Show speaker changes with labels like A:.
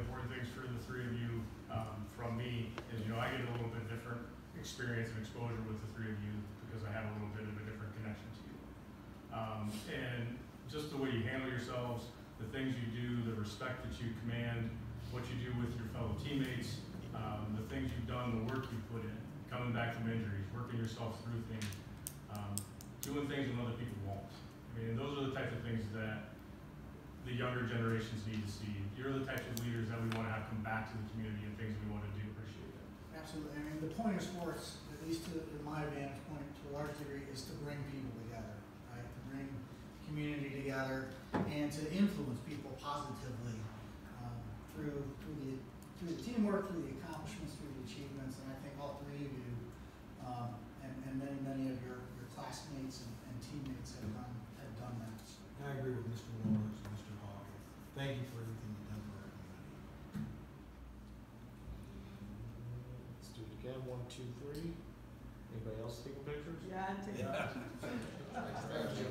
A: important things for the three of you, um, from me is, you know, I get a little bit different experience and exposure with the three of you because I have a little bit of a different connection to you. Um, and just the way you handle yourselves, the things you do, the respect that you command, what you do with your fellow teammates, um, the things you've done, the work you've put in, coming back from injuries, working yourself through things, um, doing things when other people won't. I mean, those are the types of things younger generations need to see. You're the types of leaders that we want to have come back to the community and things we want to do. Appreciate it.
B: Absolutely. I mean, the point of sports, at least to, in my vantage point, to a large degree, is to bring people together, right? To bring community together and to influence people positively um, through through the through the teamwork, through the accomplishments, through the achievements. And I think all three of you um, and, and many many of your, your classmates and, and teammates have done have done that.
C: I agree with Mr. Lawrence and Mr. Hawkins. Thank you for everything you've done for our community.
D: Let's do it again. One, two, three. Anybody else taking pictures?
E: Yeah, I'm taking.